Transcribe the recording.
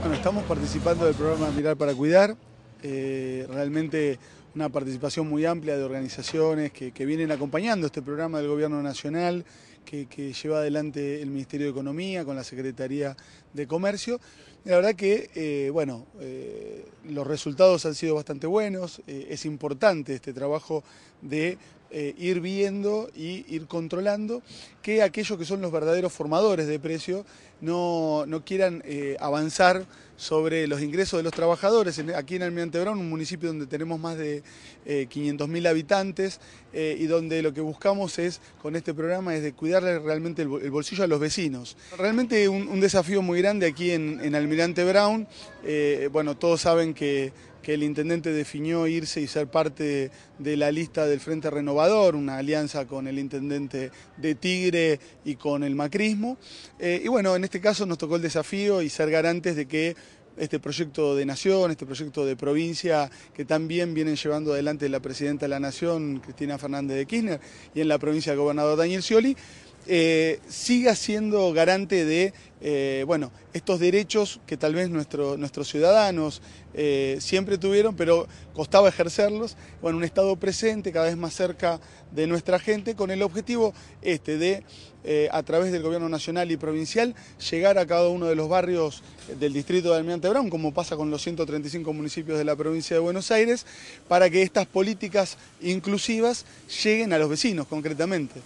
Bueno, estamos participando del programa Mirar para Cuidar. Eh, realmente una participación muy amplia de organizaciones que, vienen acompañando este programa del Gobierno Nacional, que, lleva adelante el Ministerio de Economía con la Secretaría de Comercio. La verdad que, eh, bueno, eh, los resultados han sido bastante buenos, es importante este trabajo de ir viendo y ir controlando que aquellos que son los verdaderos formadores de precio no, no quieran avanzar sobre los ingresos de los trabajadores. Aquí en Almirante Brown, un municipio donde tenemos más de eh, 500.000 habitantes eh, y donde lo que buscamos es, con este programa, es de cuidarle realmente el, bolsillo a los vecinos. Realmente un, desafío muy grande aquí en, Almirante Brown. Eh, bueno, todos saben que que el intendente definió irse y ser parte de la lista del Frente Renovador, una alianza con el intendente de Tigre y con el macrismo. Eh, y bueno, en este caso nos tocó el desafío y ser garantes de que este proyecto de nación, este proyecto de provincia que también vienen llevando adelante la presidenta de la Nación, Cristina Fernández de Kirchner, y en la provincia el gobernador Daniel Scioli, eh, siga siendo garante de eh, bueno, estos derechos que tal vez nuestros ciudadanos eh, siempre tuvieron, pero costaba ejercerlos, bueno, un Estado presente, cada vez más cerca de nuestra gente, con el objetivo este de, a través del gobierno nacional y provincial, llegar a cada uno de los barrios del distrito de Almirante Brown, como pasa con los 135 municipios de la provincia de Buenos Aires, para que estas políticas inclusivas lleguen a los vecinos concretamente.